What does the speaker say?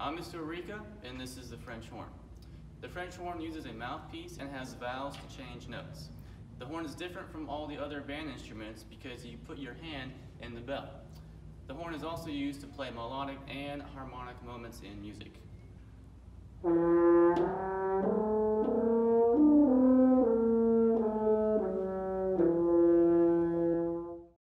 I'm Mr. Rika, and this is the French horn. The French horn uses a mouthpiece and has valves to change notes. The horn is different from all the other band instruments because you put your hand in the bell. The horn is also used to play melodic and harmonic moments in music.